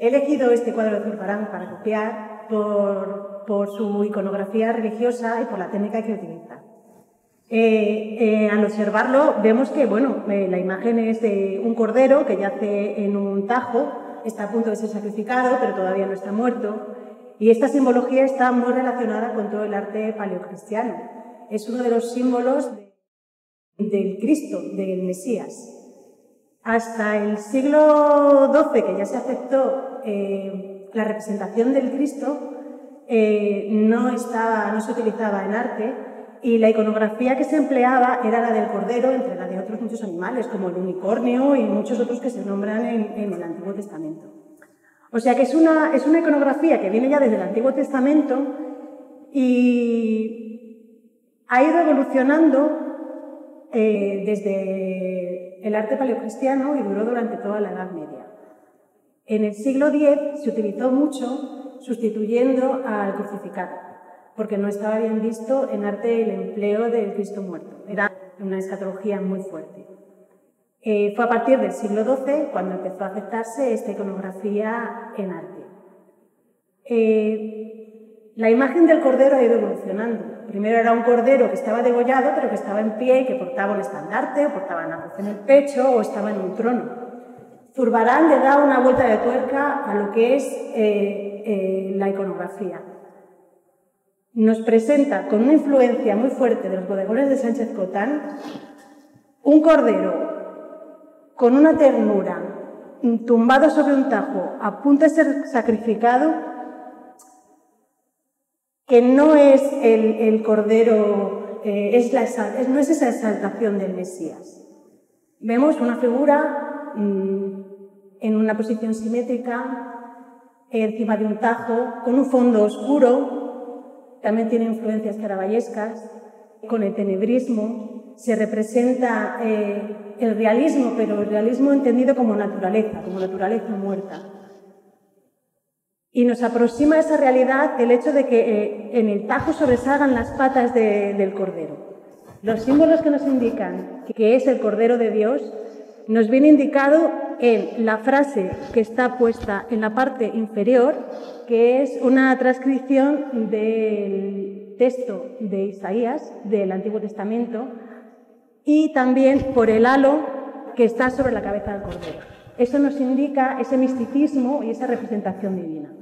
He elegido este cuadro de Zurbarán para copiar por, su iconografía religiosa y por la técnica que utiliza. Eh, eh, al observarlo vemos que bueno, eh, la imagen es de un cordero que yace en un tajo, está a punto de ser sacrificado, pero todavía no está muerto. Y esta simbología está muy relacionada con todo el arte paleocristiano. Es uno de los símbolos del Cristo, del Mesías. Hasta el siglo XII, que ya se aceptó eh, la representación del Cristo, eh, no, estaba, no se utilizaba en arte y la iconografía que se empleaba era la del cordero entre la de otros muchos animales, como el unicornio y muchos otros que se nombran en, el Antiguo Testamento. O sea que es una, es una iconografía que viene ya desde el Antiguo Testamento y ha ido evolucionando eh, desde el arte paleocristiano y duró durante toda la Edad Media. En el siglo X se utilizó mucho sustituyendo al crucificado, porque no estaba bien visto en arte el empleo del Cristo muerto. Era una escatología muy fuerte. Eh, fue a partir del siglo XII cuando empezó a aceptarse esta iconografía en arte. Eh, la imagen del cordero ha ido evolucionando. Primero era un cordero que estaba degollado, pero que estaba en pie y que portaba un estandarte, o portaba una cruz en el pecho, o estaba en un trono. Zurbarán le da una vuelta de tuerca a lo que es eh, eh, la iconografía. Nos presenta con una influencia muy fuerte de los bodegones de Sánchez Cotán un cordero con una ternura, tumbado sobre un tajo, a punto de ser sacrificado, que no es el, cordero, eh, es la, no es esa exaltación del Mesías. Vemos una figura mm, en una posición simétrica, encima de un tajo, con un fondo oscuro, también tiene influencias caraballescas, con el tenebrismo, se representa eh, el realismo, pero el realismo entendido como naturaleza, como naturaleza muerta. Y nos aproxima esa realidad el hecho de que eh, en el tajo sobresalgan las patas del cordero. Los símbolos que nos indican que es el cordero de Dios nos viene indicado en la frase que está puesta en la parte inferior, que es una transcripción del texto de Isaías del Antiguo Testamento, y también por el halo que está sobre la cabeza del cordero. Eso nos indica ese misticismo y esa representación divina.